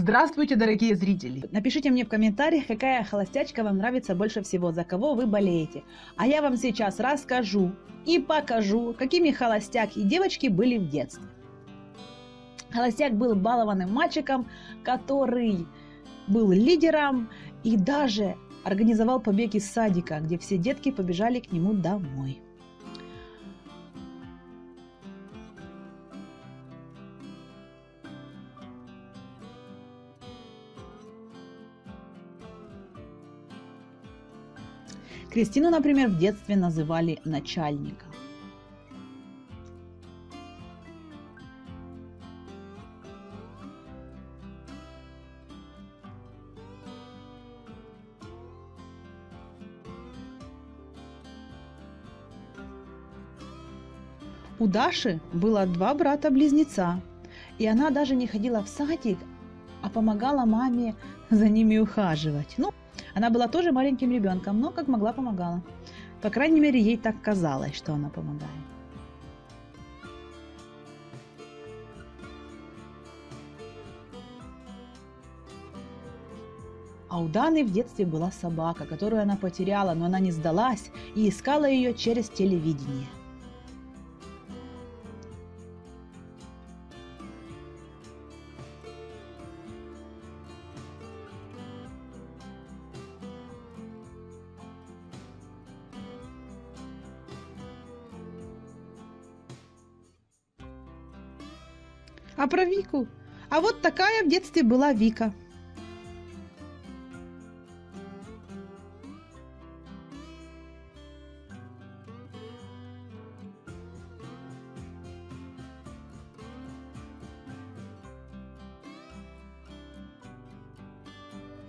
Здравствуйте, дорогие зрители! Напишите мне в комментариях, какая холостячка вам нравится больше всего, за кого вы болеете. А я вам сейчас расскажу и покажу, какими холостяк и девочки были в детстве. Холостяк был балованным мальчиком, который был лидером и даже организовал побег из садика, где все детки побежали к нему домой. Кристину, например, в детстве называли начальником. У Даши было два брата-близнеца, и она даже не ходила в садик, а помогала маме за ними ухаживать. Ну, она была тоже маленьким ребенком, но как могла помогала. По крайней мере, ей так казалось, что она помогает. А у Даны в детстве была собака, которую она потеряла, но она не сдалась и искала ее через телевидение. А про Вику? А вот такая в детстве была Вика.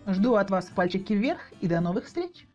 Жду от вас пальчики вверх и до новых встреч!